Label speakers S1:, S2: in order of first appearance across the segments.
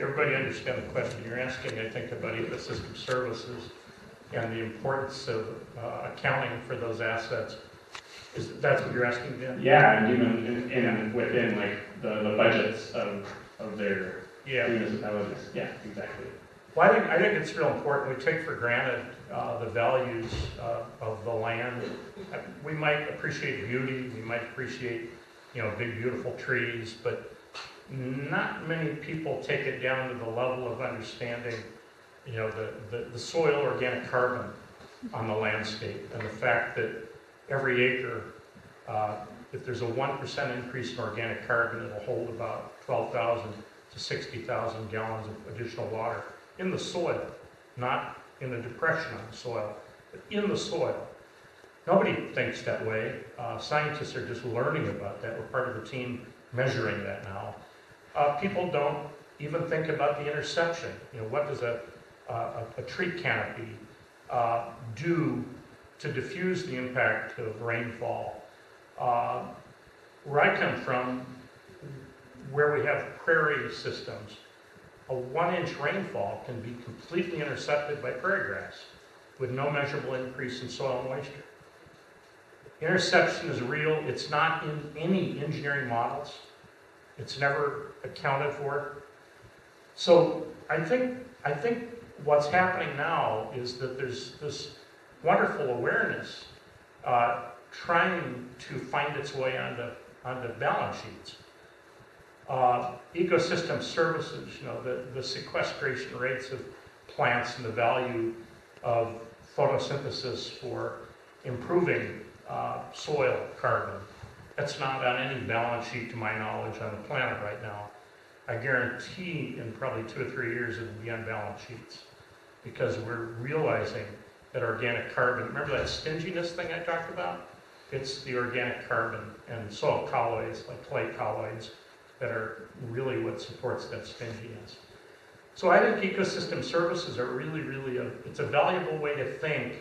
S1: everybody understand the question you're asking, I think, about ecosystem services and the importance of uh, accounting for those assets. Is, that's what you're asking, Dan?
S2: Yeah, and even in, in, within like the, the budgets of, of their
S1: Yeah.
S2: municipalities. Yeah, exactly.
S1: Well, I think, I think it's real important. We take for granted uh, the values uh, of the land. We might appreciate beauty, we might appreciate, you know, big, beautiful trees, but not many people take it down to the level of understanding, you know, the, the, the soil organic carbon on the landscape and the fact that every acre, uh, if there's a 1% increase in organic carbon, it'll hold about 12,000 to 60,000 gallons of additional water in the soil, not in a depression on the soil, but in the soil. Nobody thinks that way. Uh, scientists are just learning about that. We're part of the team measuring that now. Uh, people don't even think about the interception. You know, what does a, a, a tree canopy uh, do to diffuse the impact of rainfall? Uh, where I come from, where we have prairie systems, a one-inch rainfall can be completely intercepted by prairie grass with no measurable increase in soil moisture. Interception is real. It's not in any engineering models. It's never accounted for. So I think, I think what's happening now is that there's this wonderful awareness uh, trying to find its way onto, onto balance sheets. Uh, ecosystem services, you know, the, the sequestration rates of plants and the value of photosynthesis for improving uh, soil carbon. That's not on any balance sheet, to my knowledge, on the planet right now. I guarantee in probably two or three years it'll be on balance sheets because we're realizing that organic carbon, remember that stinginess thing I talked about? It's the organic carbon and soil colloids, like clay colloids, that are really what supports that stinginess. So I think ecosystem services are really, really, a, it's a valuable way to think,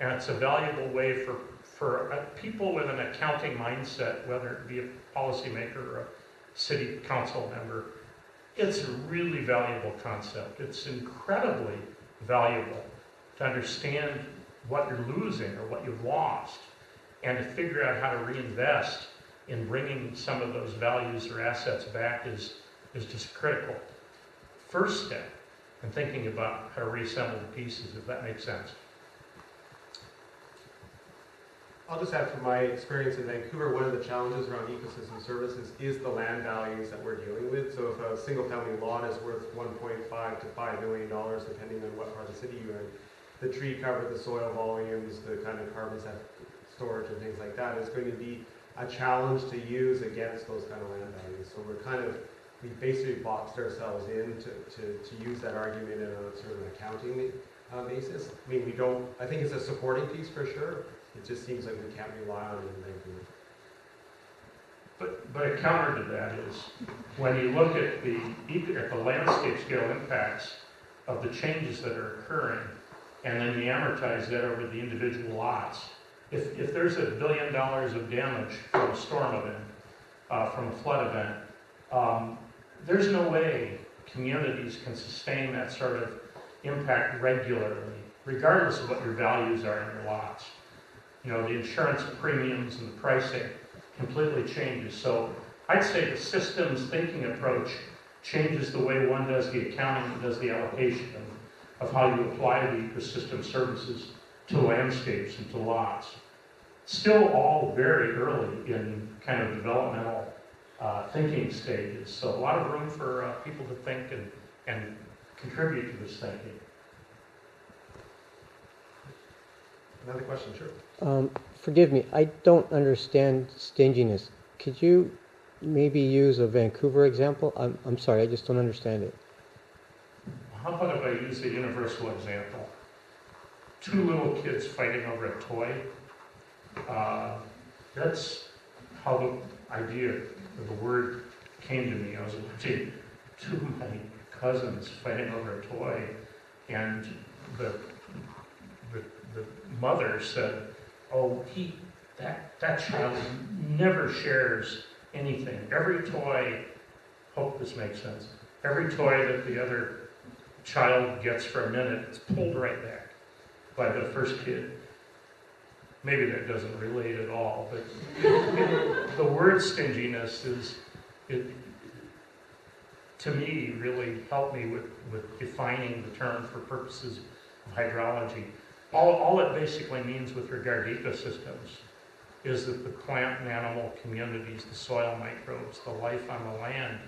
S1: and it's a valuable way for, for uh, people with an accounting mindset, whether it be a policymaker or a city council member. It's a really valuable concept. It's incredibly valuable to understand what you're losing or what you've lost, and to figure out how to reinvest in bringing some of those values or assets back is, is just critical. First step in thinking about how to reassemble the pieces, if that makes sense.
S3: I'll just add from my experience in Vancouver, one of the challenges around ecosystem services is the land values that we're dealing with. So if a single family lot is worth 1.5 to 5 million dollars, depending on what part of the city you're in, the tree cover, the soil volumes, the kind of carbon storage and things like that is going to be a challenge to use against those kind of land values. So we're kind of, we basically boxed ourselves in to, to, to use that argument in a sort of an accounting uh, basis. I mean, we don't, I think it's a supporting piece for sure. It just seems like we can't rely on Vancouver.
S1: But, but a counter to that is, when you look at the, at the landscape scale impacts of the changes that are occurring, and then you amortize that over the individual lots, if, if there's a billion dollars of damage from a storm event, uh, from a flood event, um, there's no way communities can sustain that sort of impact regularly, regardless of what your values are in your lots. You know, the insurance premiums and the pricing completely changes. So I'd say the systems thinking approach changes the way one does the accounting and does the allocation of, of how you apply the ecosystem services to landscapes and to lots. Still all very early in kind of developmental uh, thinking stages. So a lot of room for uh, people to think and, and contribute to this thinking.
S3: Another question, sure.
S4: Um, forgive me, I don't understand stinginess. Could you maybe use a Vancouver example? I'm, I'm sorry, I just don't understand it.
S1: How about if I use a universal example? Two little kids fighting over a toy. Uh, that's how the idea of the word came to me. I was watching two of my cousins fighting over a toy, and the, the, the mother said, "Oh, he, that, that child never shares anything. Every toy, hope this makes sense, every toy that the other child gets for a minute is pulled right back by the first kid. Maybe that doesn't relate at all, but the word stinginess is, it, to me, really helped me with, with defining the term for purposes of hydrology. All, all it basically means with regard to ecosystems is that the plant and animal communities, the soil microbes, the life on the land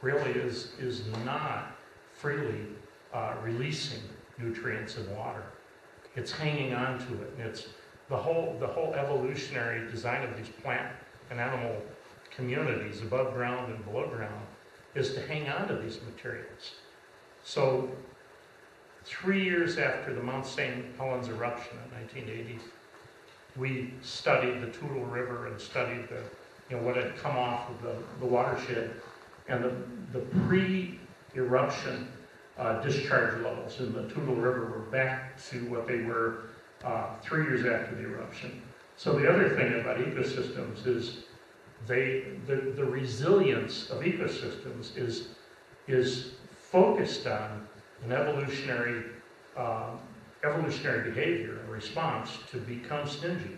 S1: really is, is not freely uh, releasing nutrients and water. It's hanging on to it, and it's the whole, the whole evolutionary design of these plant and animal communities above ground and below ground is to hang on to these materials. So, three years after the Mount St. Helens eruption in 1980, we studied the Toutle River and studied the, you know, what had come off of the, the watershed. And the, the pre-eruption uh, discharge levels in the Toutle River were back to what they were uh, three years after the eruption. So the other thing about ecosystems is they, the, the resilience of ecosystems is, is focused on an evolutionary, um, evolutionary behavior and response to become stingy,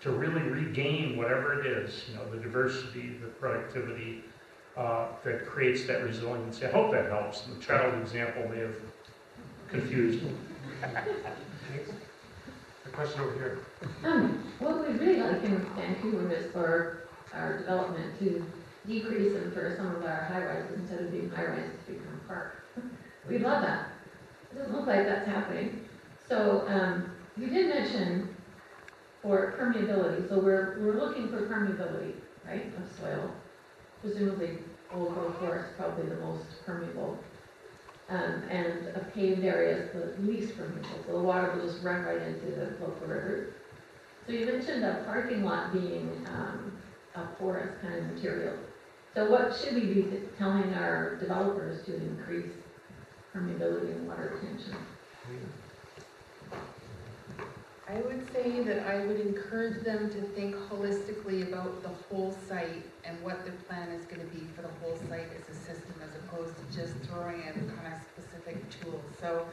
S1: to really regain whatever it is, you know, the diversity, the productivity uh, that creates that resilience. I hope that helps. The child example may have confused.
S3: A question over here.
S5: Um, what we'd really like in Vancouver is for our development to decrease and for some of our high rises instead of being high rises to become park. We'd love that. It doesn't look like that's happening. So, um, you did mention for permeability, so we're, we're looking for permeability, right, of soil. Presumably, old growth forest probably the most permeable. Um, and a paved area is the least permeable, so the water will just run right into the local rivers. So you mentioned a parking lot being, um, a porous kind of material. So what should we be telling our developers to increase permeability and water retention?
S6: I would say that I would encourage them to think holistically about the whole site and what their plan is gonna be for the whole site as a system, as opposed to just throwing in kind of specific tools. So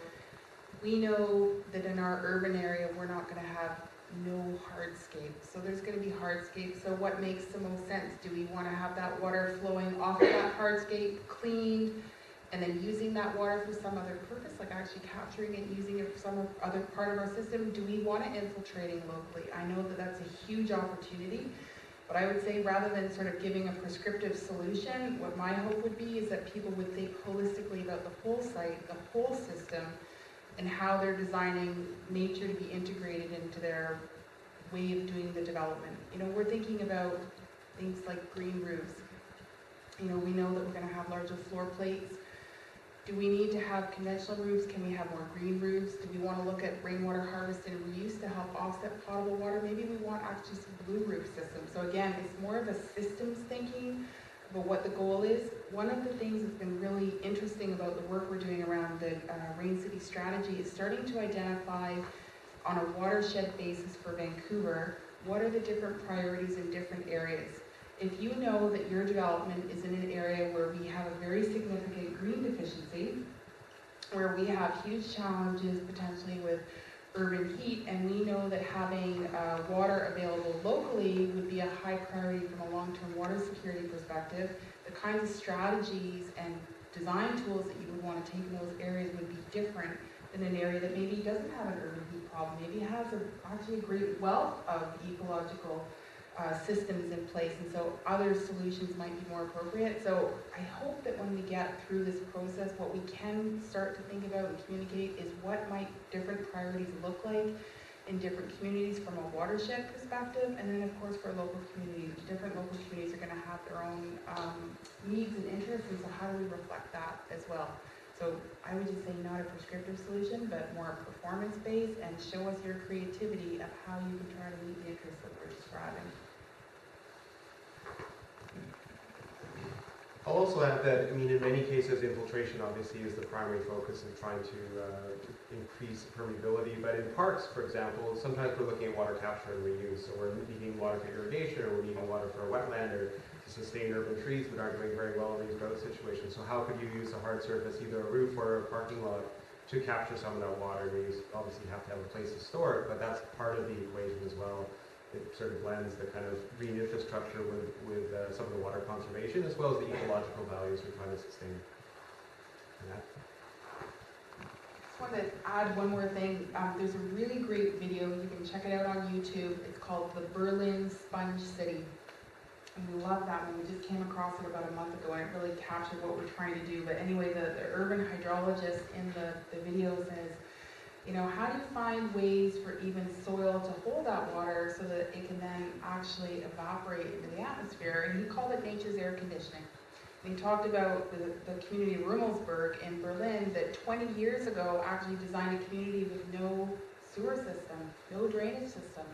S6: we know that in our urban area, we're not gonna have no hardscape, so there's gonna be hardscape, so what makes the most sense? Do we wanna have that water flowing off of that hardscape, cleaned, and then using that water for some other purpose, like actually capturing it, and using it for some other part of our system? Do we want it infiltrating locally? I know that that's a huge opportunity, but I would say rather than sort of giving a prescriptive solution, what my hope would be is that people would think holistically about the whole site, the whole system, and how they're designing nature to be integrated into their way of doing the development. You know, we're thinking about things like green roofs. You know, we know that we're gonna have larger floor plates. Do we need to have conventional roofs? Can we have more green roofs? Do we wanna look at rainwater harvest and reuse to help offset potable water? Maybe we want actually some blue roof systems. So again, it's more of a systems thinking about what the goal is. One of the things that's been really interesting about the work we're doing around the uh, Rain City strategy is starting to identify on a watershed basis for Vancouver, what are the different priorities in different areas? If you know that your development is in an area where we have very significant green deficiency, where we have huge challenges potentially with urban heat, and we know that having uh, water available locally would be a high priority from a long-term water security perspective, the kinds of strategies and design tools that you would want to take in those areas would be different than an area that maybe doesn't have an urban heat problem, maybe has a, actually a great wealth of ecological uh, systems in place, and so other solutions might be more appropriate. So I hope that when we get through this process, what we can start to think about and communicate is what might different priorities look like in different communities from a watershed perspective, and then of course for local communities. Different local communities are gonna have their own um, needs and interests, and so how do we reflect that as well? So I would just say not a prescriptive solution, but more performance-based, and show us your creativity of how you can try to meet the interests that we're describing.
S3: Also add that, I mean, in many cases, infiltration obviously is the primary focus in trying to uh, increase permeability. But in parks, for example, sometimes we're looking at water capture and reuse. So we're needing water for irrigation, or we're needing water for a wetland, or to sustain urban trees that aren't doing very well in these drought situations. So how could you use a hard surface, either a roof or a parking lot, to capture some of that water? You obviously have to have a place to store it, but that's part of the equation as well it sort of blends the kind of green infrastructure with, with uh, some of the water conservation as well as the ecological values we're trying to sustain. That-
S6: Just want to add one more thing. Um, there's a really great video. You can check it out on YouTube. It's called The Berlin Sponge City. And we love that one. We just came across it about a month ago and it really captured what we're trying to do. But anyway, the, the urban hydrologist in the, the video says, you know, how do you find ways for even soil to hold that water so that it can then actually evaporate into the atmosphere? And he called it nature's air conditioning. He talked about the, the community of Rummelsburg in Berlin that 20 years ago actually designed a community with no sewer system, no drainage system.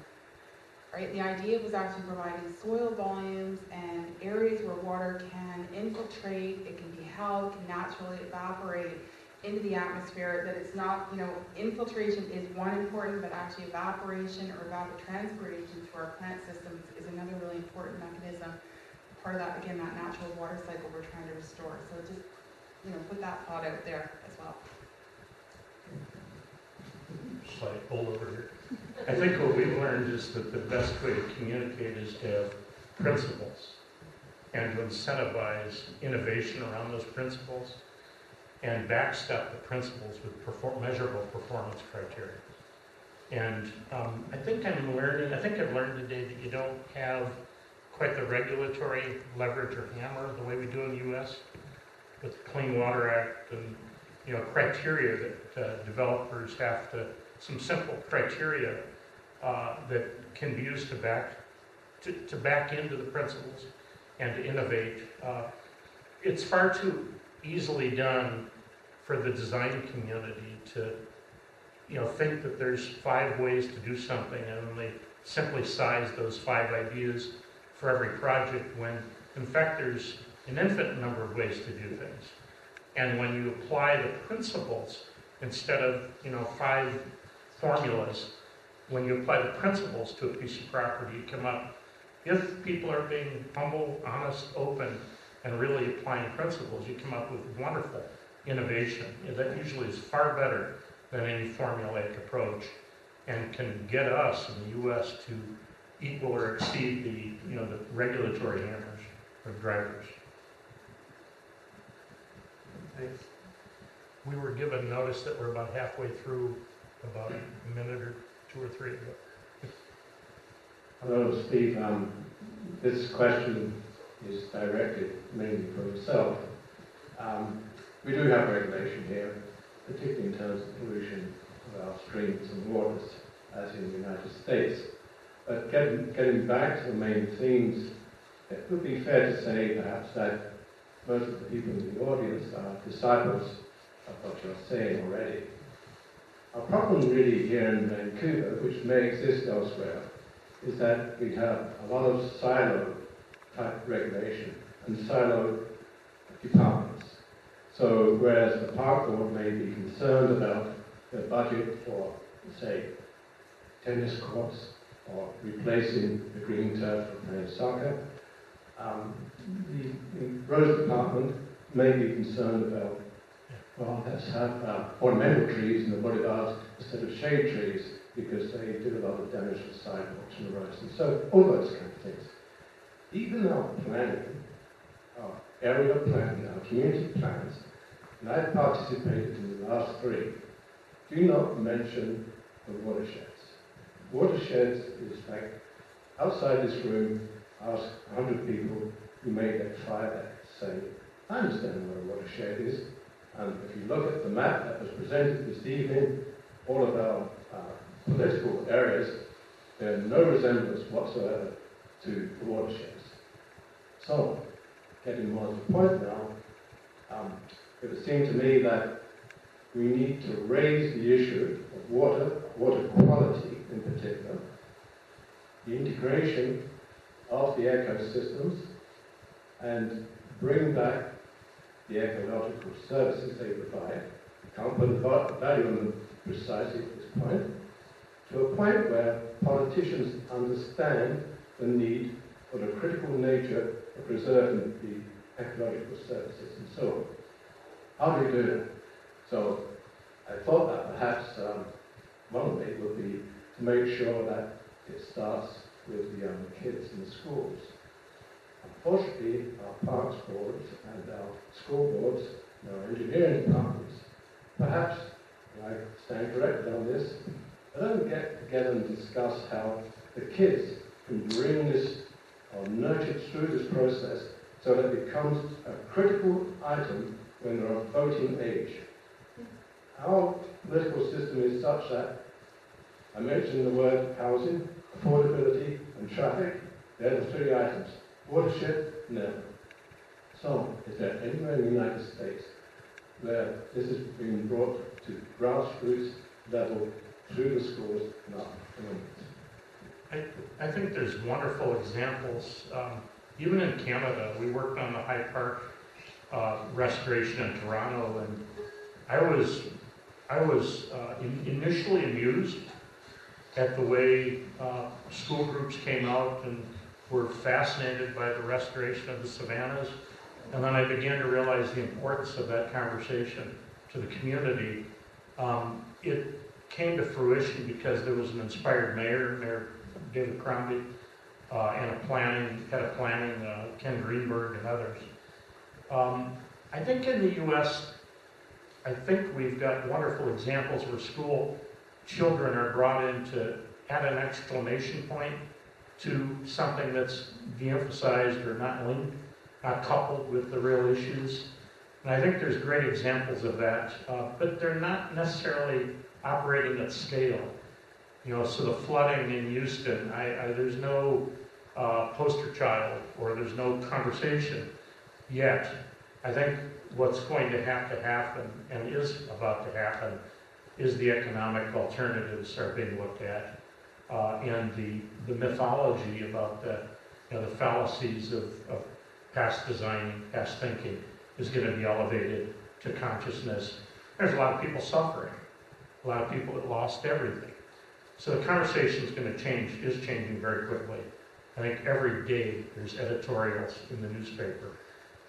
S6: Right? The idea was actually providing soil volumes and areas where water can infiltrate, it can be held, can naturally evaporate into the atmosphere, that it's not, you know, infiltration is one important, but actually evaporation or evapotranspiration to our plant systems is another really important mechanism. Part of that, again, that natural water cycle we're trying to restore. So just, you know, put that thought out there as well.
S1: Slide pull over here. I think what we've learned is that the best way to communicate is to have principles and to incentivize innovation around those principles and backstep the principles with perform, measurable performance criteria. And um, I think I'm learning, I think I've learned today that you don't have quite the regulatory leverage or hammer the way we do in the US with the Clean Water Act and, you know, criteria that uh, developers have to, some simple criteria uh, that can be used to back, to, to back into the principles and to innovate. Uh, It's far too easily done for the design community to, you know, think that there's five ways to do something and then they simply size those five ideas for every project when, in fact, there's an infinite number of ways to do things. And when you apply the principles, instead of, you know, five formulas, when you apply the principles to a piece of property, you come up, if people are being humble, honest, open, and really applying principles, you come up with wonderful innovation. That usually is far better than any formulaic approach and can get us in the US to equal or exceed the, you know, the regulatory hammers of drivers.
S3: Thanks.
S1: We were given notice that we're about halfway through, about a minute or two or three ago.
S7: Hello, Steve. Um, this question is directed mainly for yourself. Um, we do have regulation here, particularly in terms of pollution of our streams and waters, as in the United States. But getting, getting back to the main themes, it would be fair to say perhaps that most of the people in the audience are disciples of what you're saying already. Our problem really here in Vancouver, which may exist elsewhere, is that we have a lot of silo type regulation and silo departments. So whereas the park board may be concerned about the budget for, say, tennis courts or replacing the green turf for playing soccer, um, the, the department may be concerned about, well, let's have uh, ornamental trees in the boulevards instead of shade trees because they do a lot of damage to sidewalks and the roads and so all those kind of things. Even our planning, our area planning, our community plans, and I've participated in the last three, do not mention the watersheds. Watersheds is like outside this room, ask 100 people who may get fired at, say, I understand what a watershed is, and if you look at the map that was presented this evening, all of our uh, political areas bear no resemblance whatsoever to the watersheds. So, getting more to point now, um, it would seem to me that we need to raise the issue of water, water quality in particular, the integration of the ecosystems, and bring back the ecological services they provide, can't put a value on them precisely at this point, to a point where politicians understand the need for the critical nature of preserving the ecological services and so on. How do we do that? So I thought that perhaps um, one way would be to make sure that it starts with the young kids in the schools. Unfortunately, our parks boards and our school boards and our engineering departments, perhaps, and I stand corrected on this, they don't get together and discuss how the kids can bring this or nurture it through this process so that it becomes a critical item when they're of voting age. Our political system is such that I mentioned the word housing, affordability, and traffic. They're the three items. Watershed, no. So, is there anywhere in the United States where this is being brought to grassroots level through the schools and up communities?
S1: I think there's wonderful examples. Um, even in Canada, we worked on the High Park uh, restoration in Toronto, and I was I was uh, in- initially amused at the way uh, school groups came out and were fascinated by the restoration of the savannas, and then I began to realize the importance of that conversation to the community. Um, it came to fruition because there was an inspired mayor, Mayor David Crombie, uh, and a planning, head of planning, uh, Ken Greenberg and others. Um, I think in the US, I think we've got wonderful examples where school children are brought in to add an exclamation point to something that's de-emphasized or not linked, not coupled with the real issues. And I think there's great examples of that, uh, but they're not necessarily operating at scale. You know, so the flooding in Houston, I, I, there's no uh, poster child or there's no conversation yet. I think what's going to have to happen and is about to happen is the economic alternatives are being looked at. Uh, and the, the mythology about the, you know, the fallacies of, of past designing, past thinking is going to be elevated to consciousness. There's a lot of people suffering, a lot of people that lost everything. So the conversation is going to change, is changing very quickly. I think every day there's editorials in the newspaper.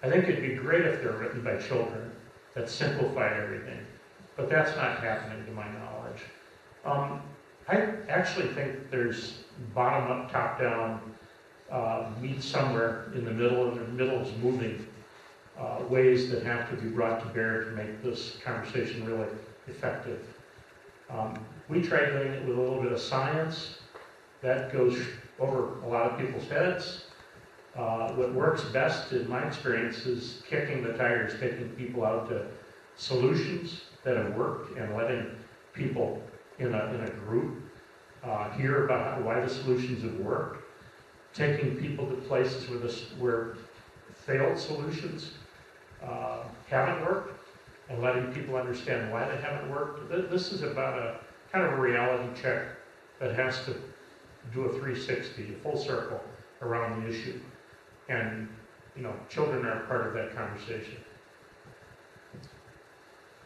S1: I think it'd be great if they're written by children that simplified everything, but that's not happening to my knowledge. Um, I actually think there's bottom-up, top-down, uh, meet somewhere in the middle, and the middle is moving, uh, ways that have to be brought to bear to make this conversation really effective. Um, we try doing it with a little bit of science. That goes over a lot of people's heads. Uh, what works best, in my experience, is kicking the tires, taking people out to solutions that have worked and letting people in a, in a group uh, hear about why the solutions have worked. Taking people to places where where failed solutions uh, haven't worked and letting people understand why they haven't worked. This is about a kind of a reality check that has to do a 360, a full circle around the issue. And, you know, children are part of that conversation.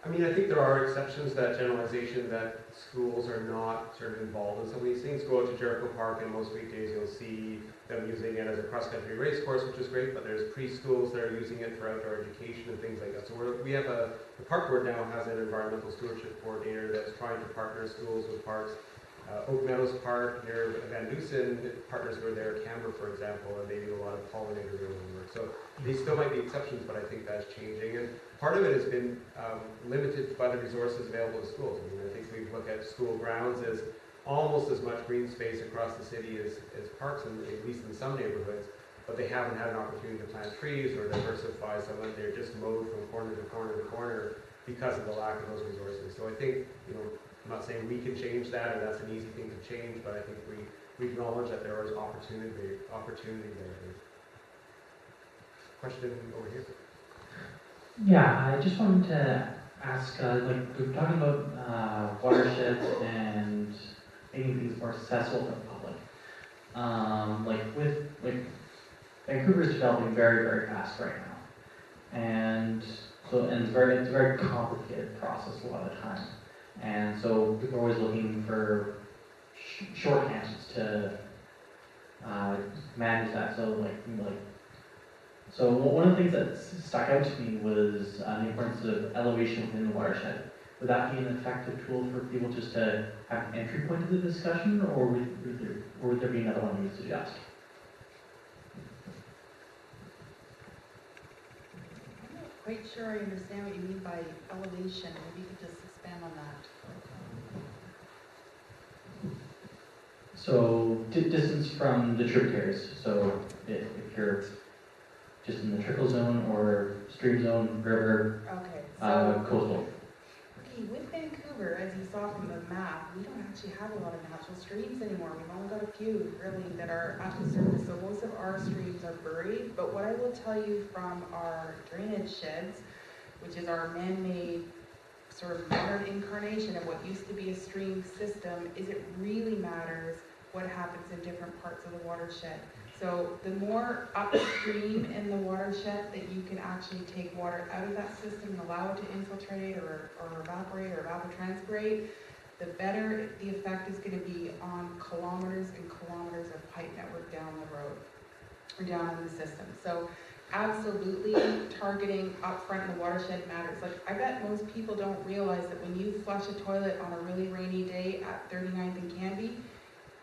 S3: I mean, I think there are exceptions to that generalization that schools are not sort of involved in some of these things. Go out to Jericho Park and most weekdays you'll see them using it as a cross-country race course, which is great, but there's preschools that are using it for outdoor education and things like that. So we're, we have a, the park board now has an environmental stewardship coordinator that's trying to partner schools with parks. Uh, Oak Meadows Park near Van Dusen partners who are there, Canberra, for example, and they do a lot of pollinator removal work. So these still might be exceptions, but I think that's changing. And part of it has been um, limited by the resources available to schools. I mean, I think we look at school grounds as almost as much green space across the city as, as parks, in, at least in some neighborhoods, but they haven't had an opportunity to plant trees or diversify some of. They're just mowed from corner to corner to corner because of the lack of those resources. So I think, you know, I'm not saying we can change that or that's an easy thing to change, but I think we, we acknowledge that there is opportunity, opportunity there. Question over here.
S8: Yeah, I just wanted to ask, uh, like, we've talked about uh, watersheds and making things more accessible to the public. Um, like with, like, Vancouver is developing very, very fast right now. And so, and it's very, it's a very complicated process a lot of the time. And so people are always looking for sh- shorthands to uh, manage that. So like, like, so one of the things that stuck out to me was uh, the importance of elevation within the watershed. Would that be an effective tool for people just to have an entry point to the discussion, or would, would there, or would there be another one you would suggest?
S6: I'm not quite sure I understand what you mean by elevation, maybe you could just expand on that.
S8: So di- distance from the tributaries. So if, if you're just in the trickle zone or stream zone, river,
S6: Okay,
S8: uh, coastal.
S6: With Vancouver, as you saw from the map, we don't actually have a lot of natural streams anymore. We've only got a few really that are at the surface, so most of our streams are buried. But what I will tell you from our drainage sheds, which is our man-made sort of modern incarnation of what used to be a stream system, is it really matters what happens in different parts of the watershed. So the more upstream in the watershed that you can actually take water out of that system and allow it to infiltrate or, or evaporate or evapotranspirate, the better the effect is gonna be on kilometers and kilometers of pipe network down the road, or down in the system. So absolutely targeting upfront in the watershed matters. Like, I bet most people don't realize that when you flush a toilet on a really rainy day at 39th and Cambie,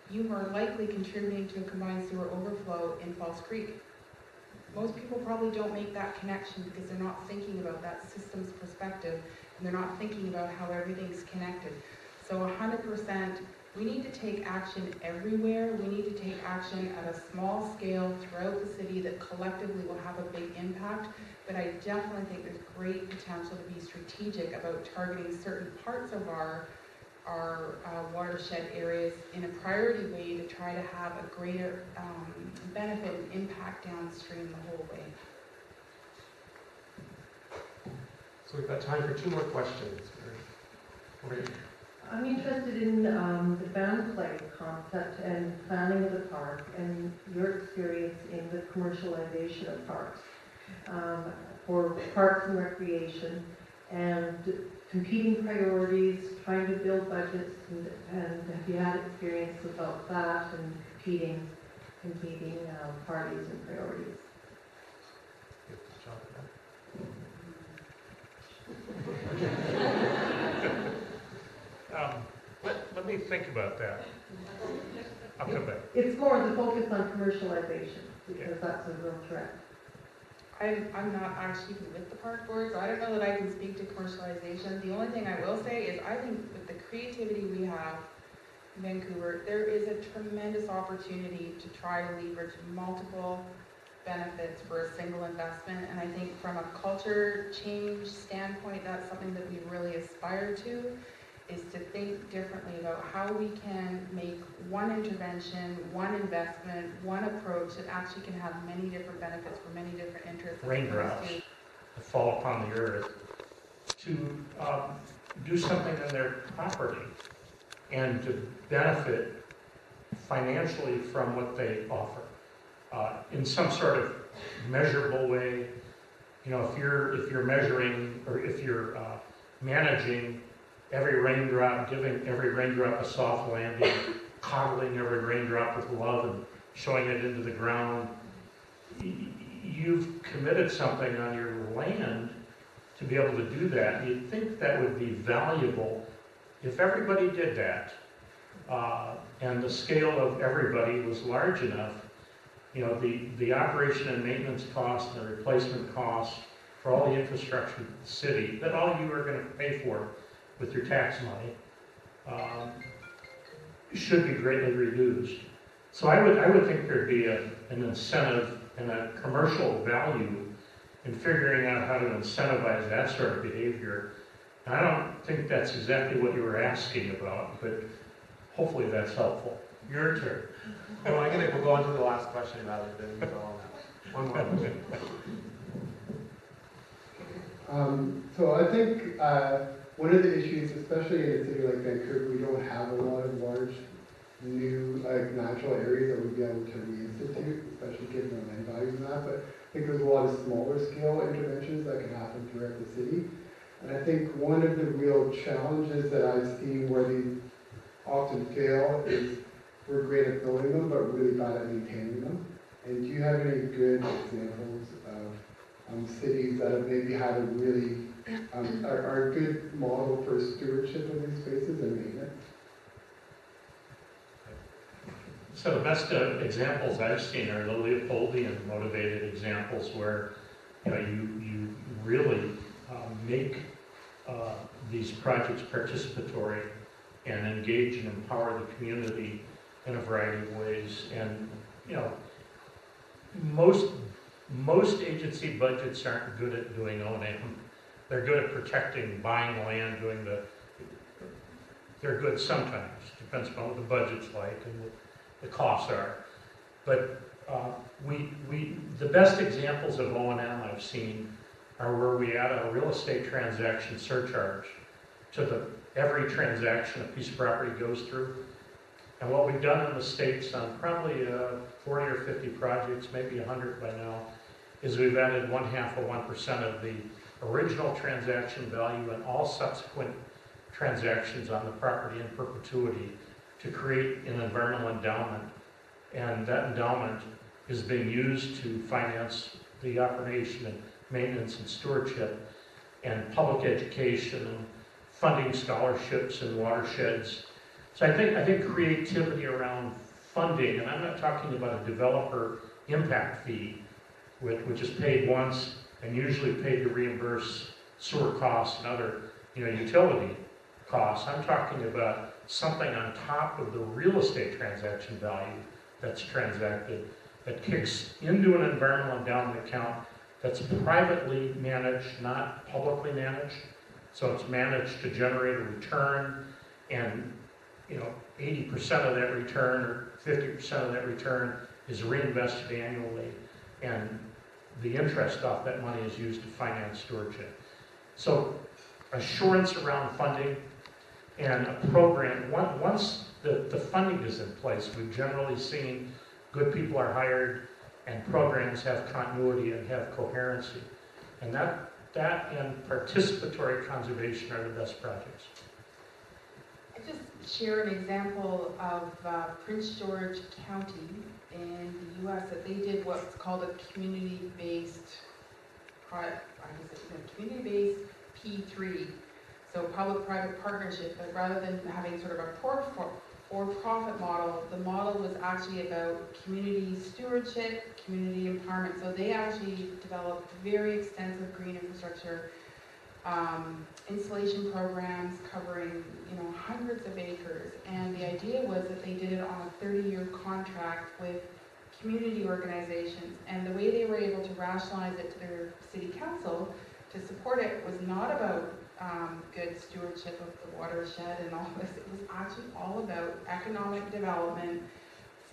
S6: you are likely contributing to a combined sewer overflow in False Creek. Most people probably don't make that connection because they're not thinking about that system's perspective and they're not thinking about how everything's connected. So hundred percent, we need to take action everywhere. We need to take action at a small scale throughout the city that collectively will have a big impact. But I definitely think there's great potential to be strategic about targeting certain parts of our our uh, watershed areas in a priority way to try to have a greater um, benefit and impact downstream the whole way.
S3: So we've got time for two more questions.
S9: I'm interested in um, the band play concept and planning of the park and your experience in the commercialization of parks um, for parks and recreation and competing priorities, trying to build budgets, and, and have you had experience about that and competing, competing um, parties and priorities?
S3: Good job with that.
S1: Um, let, let me think about that. I'll come back.
S9: It's more the focus on commercialization because that's a real threat.
S6: I'm, I'm not actually with the park board, so I don't know that I can speak to commercialization. The only thing I will say is I think with the creativity we have in Vancouver, there is a tremendous opportunity to try to leverage multiple benefits for a single investment. And I think from a culture change standpoint, that's something that we really aspire to, is to think differently about how we can make one intervention, one investment, one approach that actually can have many different benefits for many different interests. as
S1: Raindrops.
S6: to-
S1: to fall upon the earth, to um, do something on their property and to benefit financially from what they offer uh, in some sort of measurable way. You know, if you're, if you're measuring or if you're uh, managing every raindrop, giving every raindrop a soft landing, coddling every raindrop with love and showing it into the ground. You've committed something on your land to be able to do that. You'd think that would be valuable if everybody did that. Uh, and the scale of everybody was large enough, you know, the, the operation and maintenance cost, the replacement cost for all the infrastructure of the city, that all you are gonna pay for with your tax money, um, should be greatly reduced. So I would, I would think there'd be a, an incentive and a commercial value in figuring out how to incentivize that sort of behavior. And I don't think that's exactly what you were asking about, but hopefully that's helpful. Your turn.
S3: Well, I'm gonna, we'll go on to the last question rather than go on that. One more question.
S10: Um, so I think, uh, one of the issues, especially in a city like Vancouver, we don't have a lot of large, new, like, natural areas that we'd be able to reinstitute, especially given the land values and that, but I think there's a lot of smaller scale interventions that can happen throughout the city. And I think one of the real challenges that I've seen where these often fail is we're great at building them, but really bad at maintaining them. And do you have any good examples of um, cities that have maybe had a really, um, are, are a good model for stewardship of these spaces and maintenance?
S1: So the best uh, examples I've seen are the Leopoldian motivated examples where, you know, you, you really um, make uh, these projects participatory and engage and empower the community in a variety of ways. And, you know, most, most agency budgets aren't good at doing O and M. They're good at protecting, buying land, doing the, they're good sometimes, depends upon what the budget's like and what the costs are. But uh, we, we, the best examples of O and M I've seen are where we add a real estate transaction surcharge to the, every transaction a piece of property goes through. And what we've done in the States on probably uh, 40 or 50 projects, maybe 100 by now, is we've added one half of 1% of the original transaction value and all subsequent transactions on the property in perpetuity to create an environmental endowment. And that endowment is being used to finance the operation and maintenance and stewardship and public education and funding scholarships and watersheds. So I think, I think creativity around funding, and I'm not talking about a developer impact fee, which, which is paid once and usually paid to reimburse sewer costs and other, you know, utility costs. I'm talking about something on top of the real estate transaction value that's transacted that kicks into an environmental endowment account that's privately managed, not publicly managed. So it's managed to generate a return and, you know, 80% of that return or 50% of that return is reinvested annually. And the interest off that money is used to finance stewardship. So assurance around funding and a program, on- once the, the funding is in place, we've generally seen good people are hired and programs have continuity and have coherency. And that, that and participatory conservation are the best projects.
S6: I just share an example of uh, Prince George County in the US that they did what's called a community-based, community-based P3. So public-private partnership, but rather than having sort of a for, for, for-profit model, the model was actually about community stewardship, community empowerment. So they actually developed very extensive green infrastructure um, installation programs covering, you know, hundreds of acres. And the idea was that they did it on a 30-year contract with community organizations. And the way they were able to rationalize it to their city council to support it was not about um, good stewardship of the watershed and all this. It was actually all about economic development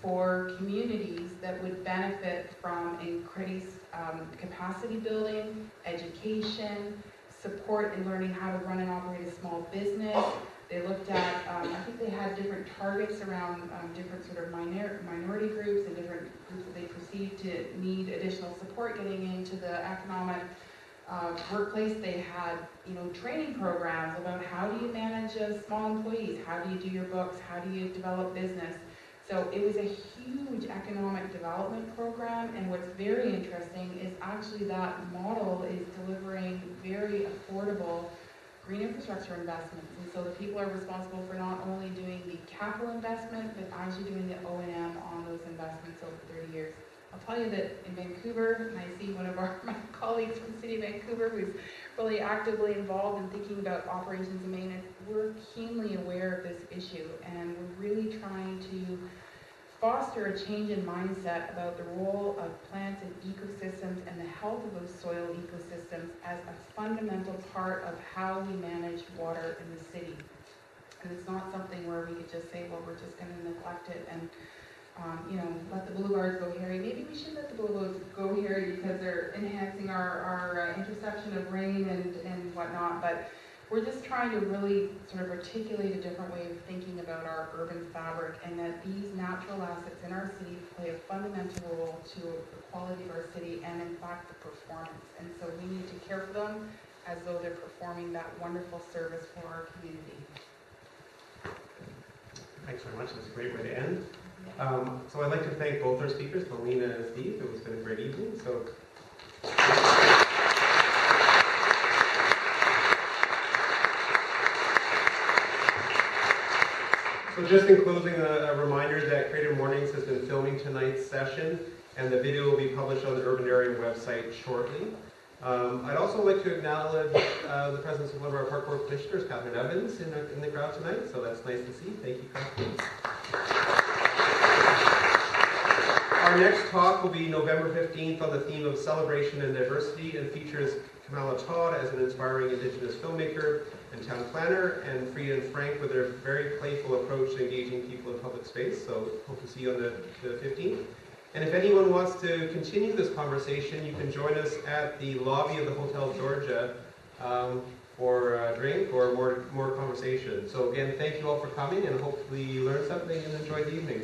S6: for communities that would benefit from increased um, capacity building, education, support in learning how to run and operate a small business. They looked at, um, I think they had different targets around um, different sort of minor, minority groups and different groups that they perceived to need additional support getting into the economic uh, workplace. They had, you know, training programs about how do you manage uh, small employees, how do you do your books, how do you develop business. So it was a huge economic development program, and what's very interesting is actually that model is delivering very affordable green infrastructure investments. And so the people are responsible for not only doing the capital investment, but actually doing the O and M on those investments over 30 years. I'll tell you that in Vancouver, and I see one of our my colleagues from city of Vancouver who's really actively involved in thinking about operations and maintenance, we're keenly aware of this issue, and we're really trying to foster a change in mindset about the role of plants and ecosystems and the health of those soil ecosystems as a fundamental part of how we manage water in the city. And it's not something where we could just say, well, we're just gonna neglect it and, um, you know, let the boulevards go hairy. Maybe we should let the boulevards go hairy because they're enhancing our, our uh, interception of rain and, and whatnot, but We're just trying to really sort of articulate a different way of thinking about our urban fabric and that these natural assets in our city play a fundamental role to the quality of our city and in fact the performance. And so we need to care for them as though they're performing that wonderful service for our community.
S3: Thanks very much, that's a great way to end. Um, So I'd like to thank both our speakers, Melina and Steve, it was been a great evening, so. Just in closing, a a reminder that Creative Mornings has been filming tonight's session, and the video will be published on the Urbanarium website shortly. Um, I'd also like to acknowledge uh, the presence of one of our Park Board Commissioners, Catherine Evans, in the in the crowd tonight, so that's nice to see. Thank you, Catherine. Our next talk will be November 15th on the theme of celebration and diversity and features Kamala Todd as an inspiring Indigenous filmmaker and town planner, and Frida and Frank with their very playful approach to engaging people in public space. So hope to see you on the, the 15th. And if anyone wants to continue this conversation, you can join us at the lobby of the Hotel Georgia um, for a drink or more, more conversation. So again, thank you all for coming and hopefully you learned something and enjoyed the evening.